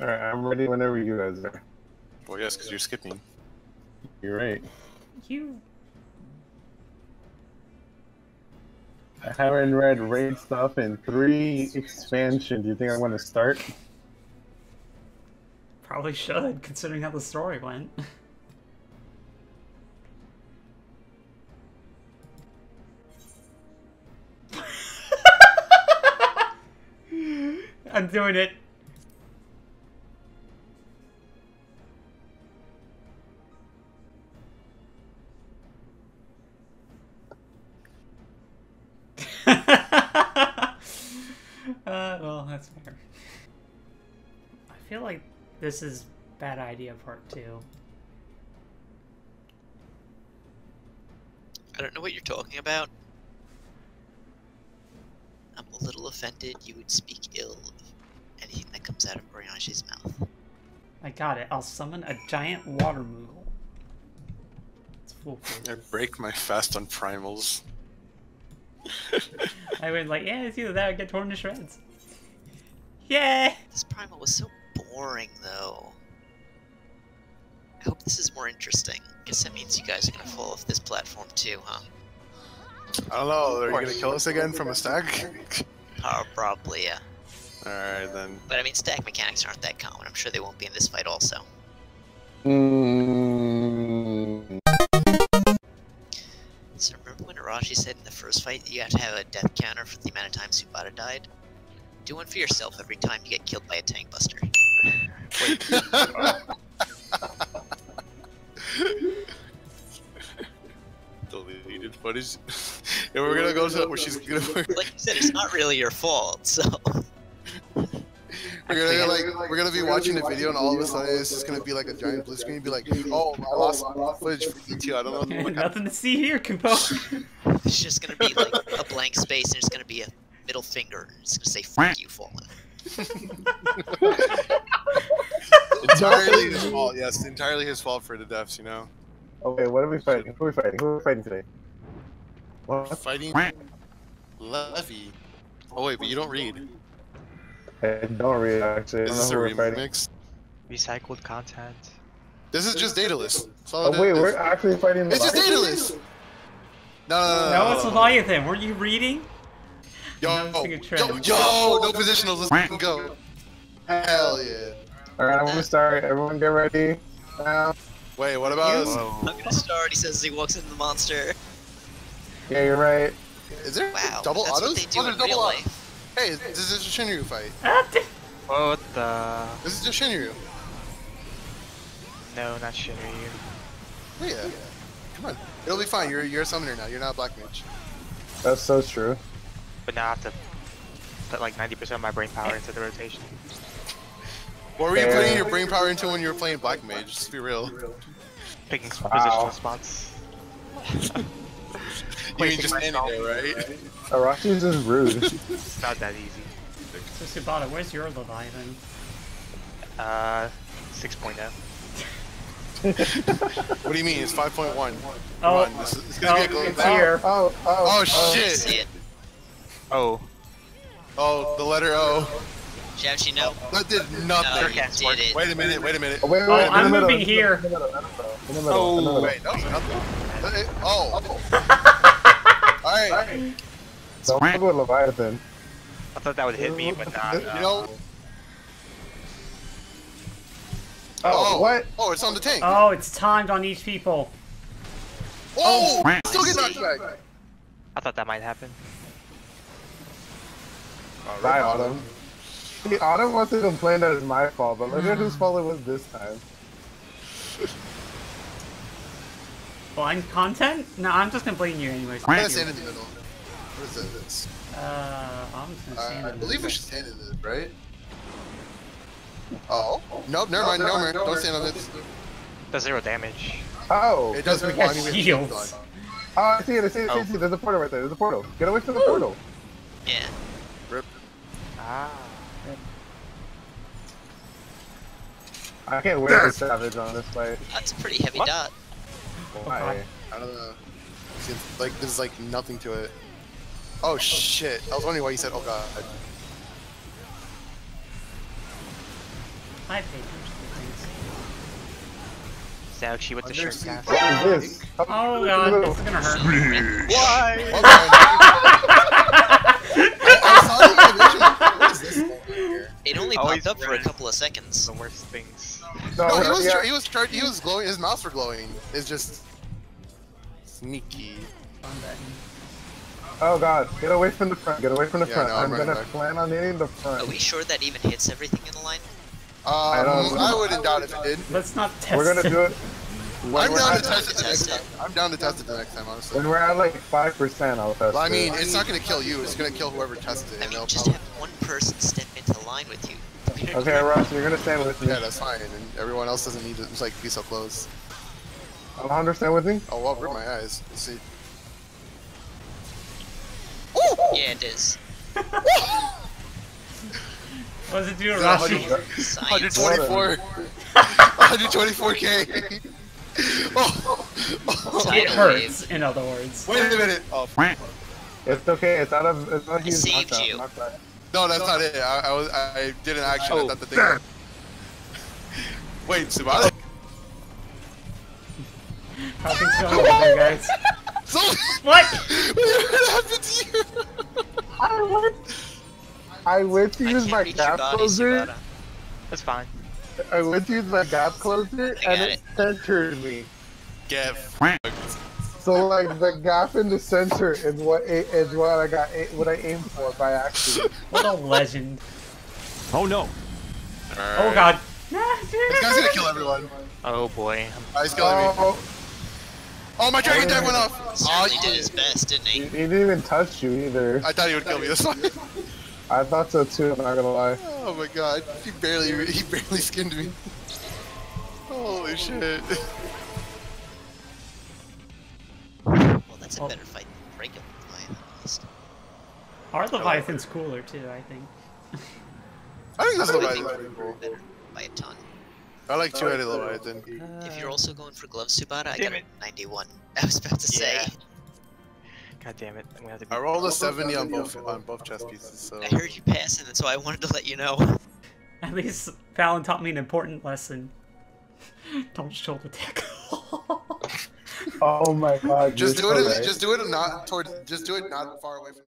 Alright, I'm ready whenever you guys are. Well, yes, because you're skipping. You're right. You. I haven't read raid stuff in three expansions. Do you think I want to start? Probably should, considering how the story went. I'm doing it. Well, that's fair. I feel like this is bad idea part two. I don't know what you're talking about. I'm a little offended you would speak ill of anything that comes out of Urianger's mouth. I got it. I'll summon a giant water moogle. It's foolproof. I break my fast on primals. I would like, yeah, it's either that or get torn to shreds. Yeah. This primal was so boring, though. I hope this is more interesting. Guess that means you guys are gonna fall off this platform too, huh? I don't know. Are you gonna kill us again from a stack? Uh, probably, yeah. Alright then. But I mean, stack mechanics aren't that common. I'm sure they won't be in this fight also. Mm, So remember when Arashi said in the first fight you have to have a death counter for the amount of times Tsubata died? Do one for yourself every time you get killed by a tank buster. Deleted footage. and we're gonna go to where she's gonna. Like you said, it's not really your fault, so... We're gonna like we're gonna be watching the video and all of a sudden it's just gonna be like a giant blue screen and be like, oh I lost footage from E2, I don't know. Nothing to see here, Kupo. It's just gonna be like a blank space and it's gonna be a middle finger. It's gonna say, fuck you, Fallan. entirely his fault, yes, entirely his fault for the deaths, you know. okay, what are we fighting? Who are we fighting? Who are we fighting today? What? Fighting Levy. Oh wait, but you don't read. I don't read actually. I Is don't this know a who we're fighting. remix? Recycled content. This is just dataless. That's Oh wait, is. we're actually fighting. It's just Leviathan? dataless. No, no, no, No, no, it's no. Leviathan. Weren't you reading? Yo, noticing yo, yo, no positionals. Let's fucking go. Hell yeah. Alright, I'm gonna start. Everyone get ready. Now. Wait, what about? Whoa. I'm gonna start, he says as he walks into the monster. Yeah, you're right. Is there Wow, double that's autos? what they do oh, there's in double real autos. life. Hey, this is a Shinryu fight. D- What the? This is just Shinryu. No, not Shinryu. Oh, yeah. Come on. It'll be fine. You're you're a summoner now. You're not a black mage. That's so true. But now I have to put like 90% of my brain power into the rotation. What were you putting your brain power into when you were playing black mage? Just be real. Picking s- Wow. positional spots. You mean just my standing there, right? Arashi's just rude. It's not that easy. So Tsubata, where's your Leviathan? Uh, 6.0. What do you mean? It's 5.1. Come Oh, on, this is, it's gonna oh, be a go- it's here. Oh, oh, Oh See shit! it. Oh, Oh, the letter O. Xiaochi, no. That did No, nothing. you did it. Wait a minute. Wait a minute. Oh, wait, wait, Oh, in I'm middle, moving in the here. middle, in the middle, in the middle, Oh, wait. That was nothing. Oh. All right. Don't fuck with Leviathan. I thought that would hit me, but not. You know. Oh, oh, what? Oh, it's on the tank. Oh, it's timed on each people. Oh, still get knocked back. I thought that might happen. Bye, Autumn. See, Autumn wants to complain that it's my fault, but look at whose fault it was this time. Blind content? No, I'm just gonna blame you anyways. I'm gonna stand in the middle. What is this? Uh, I'm just gonna Uh, stand I believe we should stand in this, right? Oh. Nope, never mind, never mind. Don't stand on this. Does zero damage. Oh! It doesn't got want shields. Oh, I see it, I see it, I see it, I see it. There's a portal right there. There's a portal. Get away from the portal. Yeah. Rip. Ah. I can't wait for Savage on this fight. That's a pretty heavy What? dot. Why? I don't know. Seems like there's like nothing to it. Oh shit! I was wondering why you said, "Oh god." Hi, Patriots. Xiaochi with the shirt cast. What is this? Oh god, this is gonna hurt. Why? I saw the vision. What is this thing right here? It only Always popped up for a couple of seconds. The worst things. No, No, he was yeah. he was he was glowing. His mouths were glowing. It's just sneaky. Oh god, get away from the front, get away from the Yeah, front. no, I'm I'm running gonna back. plan on hitting the front. Are we sure that even hits everything in the line? Um, I don't- I wouldn't doubt if it did. Let's not test We're gonna do it when I'm down to test it the next Test time. I'm down to test it the next time, honestly. when we're at like 5%, I'll test But I it. mean, it's not gonna kill you. It's gonna kill whoever tests it. I mean, just have one person step into line with you. Okay, Russ, you're gonna stand with me. yeah, that's fine. And everyone else doesn't need to just, like be so close. I'll understand with me. Oh, well, rip my eyes. Let's see. Yeah, it is. What does it do, Yeah, Rashi? 124. 124k. oh, oh. It hurts, in other words. Wait a minute. Oh, It's okay, it's out of, it's not It huge saved knockdown, you. knockdown. No, that's not it. I, I was, I did an action. I Oh. thought the thing. Wait, Tsubata. Oh. How things going over there, guys? So, What? what happened to you? I went, I went to use my gap body, closer. Shibata. That's fine. I went to use my gap closer, and got it centered me. Get So like the gap in the center is what a- is what I got what I aimed for by accident. What a legend. Oh no. Oh god. This guy's gonna kill everyone. Oh boy. Oh, he's killing me. Oh, Oh, my dragon tag went off. Oh, Certainly you did his best, didn't he, he? he didn't even touch you either. I thought he would kill me. That's why. I thought so too. I'm not gonna lie. Oh my god, he barely, he barely skinned me. Holy shit. That's a Oh. better fight than regular Leviathan, at least. Our Leviathan's cooler too, I think. I think this I Leviathan's think pretty cool. better by a ton. I like two-headed Leviathan. If you're also going for gloves, Tsubata, I Damn got a 91. I was about to say. God damn it. I'm gonna have to be I rolled a 70 on both on both chess pieces, so I heard you passing, and so I wanted to let you know. At least Fallan taught me an important lesson. Don't shoulder tackle. Oh my god. just do it. right. Just do it not toward. Just do it not far away from.